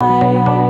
I